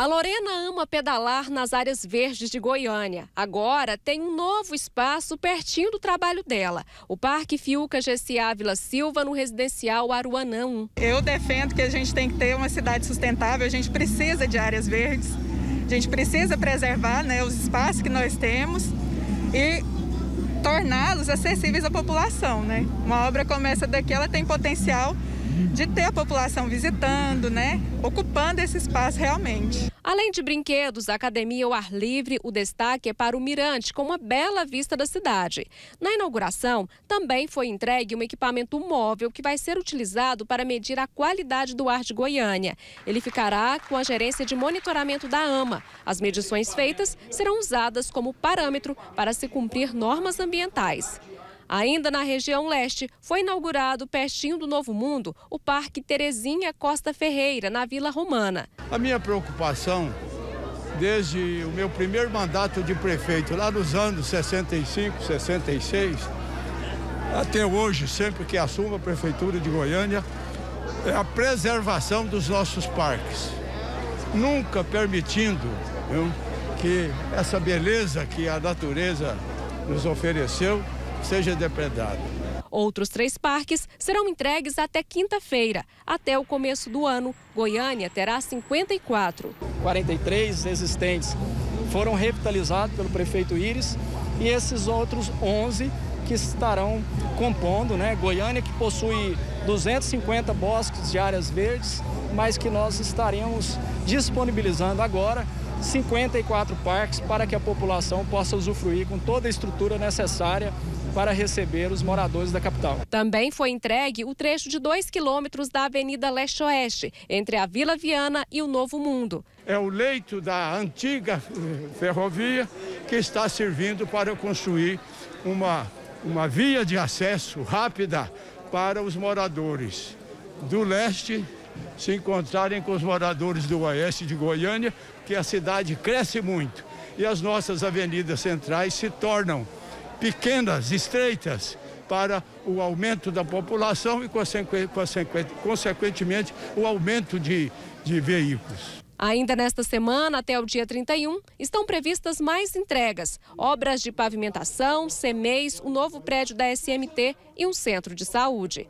A Lorena ama pedalar nas áreas verdes de Goiânia. Agora tem um novo espaço pertinho do trabalho dela. O Parque Fiuca GCA Vila Silva, no residencial Aruanã 1. Eu defendo que a gente tem que ter uma cidade sustentável, a gente precisa de áreas verdes, a gente precisa preservar né, os espaços que nós temos e torná-los acessíveis à população. Né? Uma obra começa daqui, ela tem potencial de ter a população visitando, né? Ocupando esse espaço realmente. Além de brinquedos, a academia ao ar livre, o destaque é para o Mirante, com uma bela vista da cidade. Na inauguração, também foi entregue um equipamento móvel que vai ser utilizado para medir a qualidade do ar de Goiânia. Ele ficará com a gerência de monitoramento da AMA. As medições feitas serão usadas como parâmetro para se cumprir normas ambientais. Ainda na região leste, foi inaugurado, pertinho do Novo Mundo, o Parque Terezinha Costa Ferreira, na Vila Romana. A minha preocupação, desde o meu primeiro mandato de prefeito, lá nos anos 65, 66, até hoje, sempre que assumo a Prefeitura de Goiânia, é a preservação dos nossos parques. Nunca permitindo viu, que essa beleza que a natureza nos ofereceu seja depredado. Outros três parques serão entregues até quinta-feira. Até o começo do ano, Goiânia terá 54. 43 existentes foram revitalizados pelo prefeito Íris e esses outros 11 que estarão compondo, né? Goiânia que possui 250 bosques de áreas verdes, mas que nós estaremos disponibilizando agora 54 parques para que a população possa usufruir com toda a estrutura necessária para receber os moradores da capital. Também foi entregue o trecho de 2 quilômetros da Avenida Leste-Oeste, entre a Vila Viana e o Novo Mundo. É o leito da antiga eh, ferrovia que está servindo para construir uma, uma via de acesso rápida para os moradores do leste se encontrarem com os moradores do oeste de Goiânia, que a cidade cresce muito e as nossas avenidas centrais se tornam pequenas, estreitas, para o aumento da população e, consequentemente, o aumento de, de veículos. Ainda nesta semana, até o dia 31, estão previstas mais entregas: obras de pavimentação, CEMEIS, o um novo prédio da SMT e um centro de saúde.